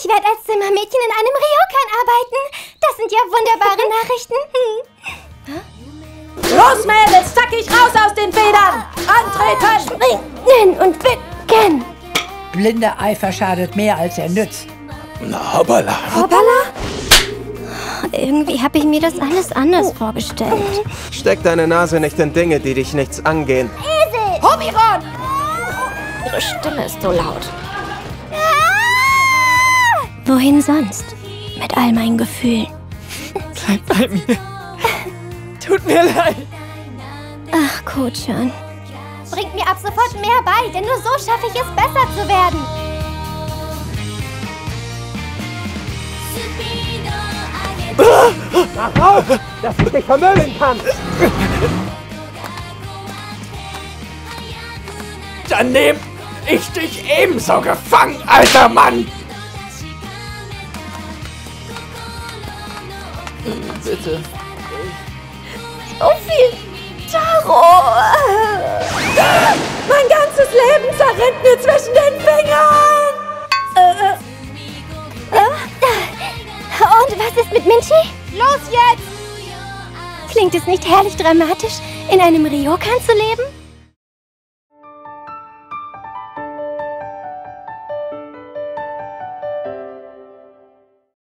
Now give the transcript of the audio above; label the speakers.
Speaker 1: Ich werde als Zimmermädchen in einem Ryokan arbeiten. Das sind ja wunderbare Nachrichten.
Speaker 2: Los, Mädels, zackig raus aus den Federn! Antreten!
Speaker 1: Springen und bücken.
Speaker 3: Blinder Eifer schadet mehr, als er nützt.
Speaker 4: Na, hoppala.
Speaker 1: Hoppala. Irgendwie habe ich mir das alles anders vorgestellt.
Speaker 5: Steck deine Nase nicht in Dinge, die dich nichts angehen.
Speaker 2: Homiron!
Speaker 1: Ihre Stimme ist so laut. Wohin sonst? Mit all meinen Gefühlen.
Speaker 4: Bleib bei mir. Tut mir leid.
Speaker 1: Ach, Kochan. Bringt mir ab sofort mehr bei, denn nur so schaffe ich es, besser zu werden.
Speaker 5: Dass ich dich vermöbeln kann!
Speaker 4: Dann nehm ich dich ebenso gefangen, alter Mann. Bitte.
Speaker 1: So viel Taro.
Speaker 2: Mein ganzes Leben zerrinnt mir zwischen den Fingern!
Speaker 1: Und was ist mit Minchi?
Speaker 2: Los jetzt!
Speaker 1: Klingt es nicht herrlich dramatisch, in einem Ryokan zu leben?